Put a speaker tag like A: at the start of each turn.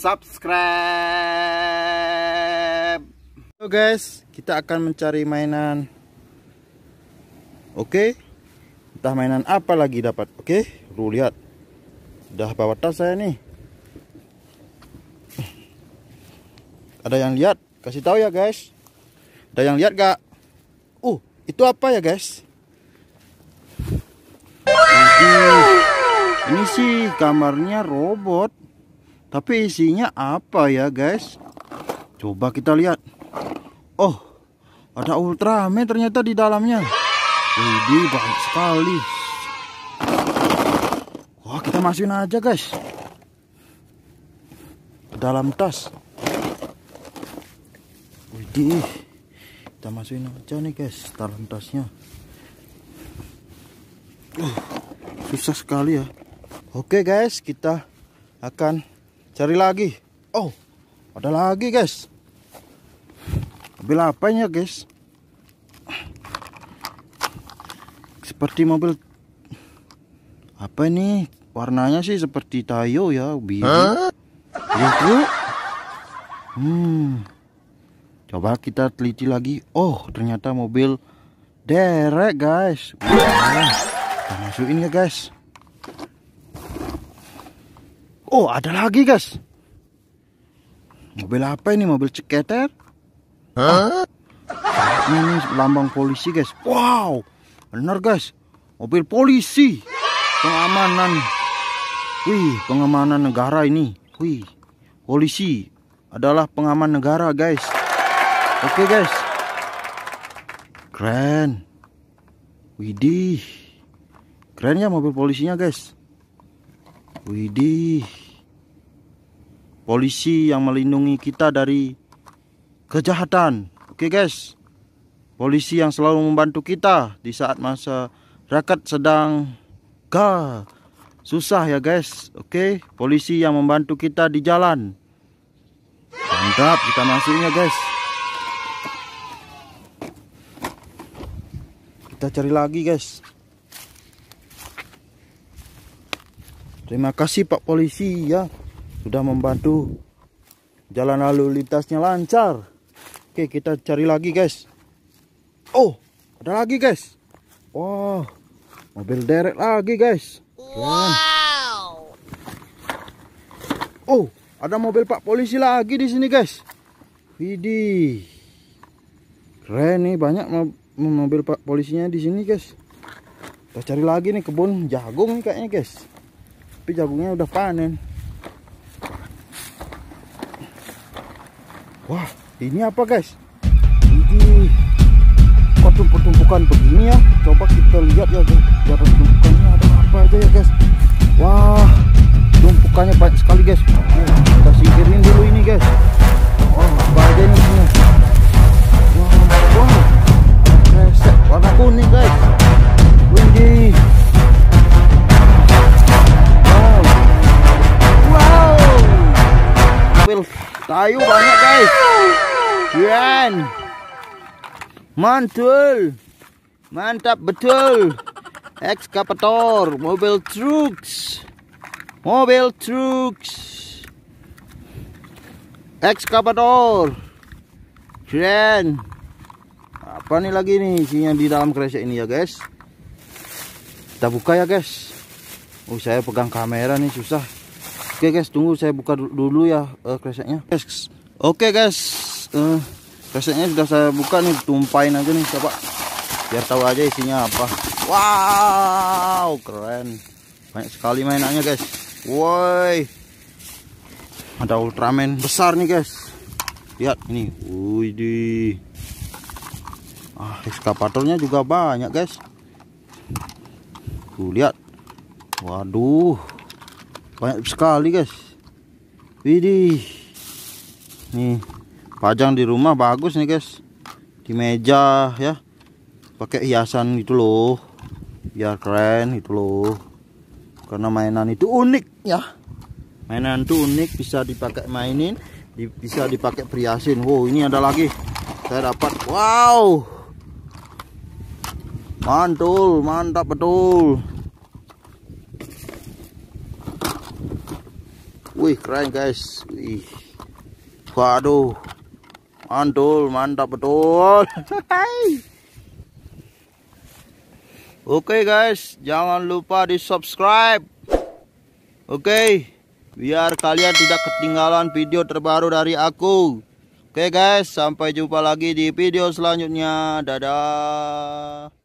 A: subscribe. Oke guys, kita akan mencari mainan. Oke, entah mainan apa lagi dapat. Oke, lu lihat. Udah bawa tas saya nih. Ada yang lihat? Kasih tahu ya guys. Ada yang lihat gak? Uh, itu apa ya guys? Ini sih kamarnya robot. Tapi isinya apa ya guys? Coba kita lihat. Oh, ada Ultraman ternyata di dalamnya. Ini banyak sekali. Wah, kita masukin aja guys. Dalam tas. Widih. Kita masukin aja nih guys dalam tasnya. Uh, susah sekali ya. Oke guys, kita akan cari lagi. Oh, ada lagi guys. Mobil apa ya guys? Seperti mobil apa ini? Warnanya sih seperti Tayo ya, biru. Biru. Hmm. Coba kita teliti lagi. Oh, ternyata mobil derek guys. Wah, kita masukin ya guys. Oh, ada lagi, guys. Mobil apa ini? Mobil ceketer? Hah? ini lambang polisi, guys. Wow, benar, guys. Mobil polisi. Pengamanan. Wih, pengamanan negara ini. Wih, polisi adalah pengaman negara, guys. Oke, guys. Keren. Widih. Keren ya mobil polisinya, guys. Widih. Polisi yang melindungi kita dari kejahatan. Oke guys. Polisi yang selalu membantu kita di saat masa rakyat sedang ga susah ya guys. Oke, polisi yang membantu kita di jalan. Mantap, kita masukin ya guys. Kita cari lagi guys. Terima kasih Pak Polisi ya sudah membantu jalan lalu lintasnya lancar. Oke, kita cari lagi guys. Oh, ada lagi guys. Wow, mobil derek lagi guys. Wow. Oh, ada mobil Pak Polisi lagi di sini guys. Widih. Keren nih banyak mobil Pak Polisinya di sini guys. Kita cari lagi nih kebun jagung kayaknya guys tapi jagungnya udah panen wah ini apa guys? Ini kok tumpuk-tumpukan begini ya? Coba kita lihat ya guys. Biar tumpukannya ada apa aja ya kayu banyak guys. Keren mantul. Mantap betul. Ekskavator mobil trucks. Mobil trucks. Ekskavator. Keren apa nih lagi nih isinya di dalam kresek ini ya guys. Kita buka ya guys. Oh saya pegang kamera nih susah Oke guys, tunggu saya buka dulu ya uh, kreseknya. Guys, oke guys, uh, kreseknya sudah saya buka nih, tumpahin aja nih, coba biar tahu aja isinya apa. Wow, keren, banyak sekali mainannya guys. Woi, ada Ultraman besar nih guys. Lihat ini, wih ah ekskavatornya juga banyak guys. Tuh lihat, waduh banyak sekali guys. Widih. Nih pajang di rumah bagus nih guys. Di meja ya. Pakai hiasan itu loh. Biar keren itu loh. Karena mainan itu unik ya. Mainan itu unik bisa dipakai mainin bisa dipakai priasin. Wow ini ada lagi. Saya dapat. Wow. Mantul mantap betul Wih, keren guys. Wih. Waduh. Mantul, mantap betul. Oke guys, jangan lupa di subscribe. Oke, biar kalian tidak ketinggalan video terbaru dari aku. Oke guys, sampai jumpa lagi di video selanjutnya. Dadah.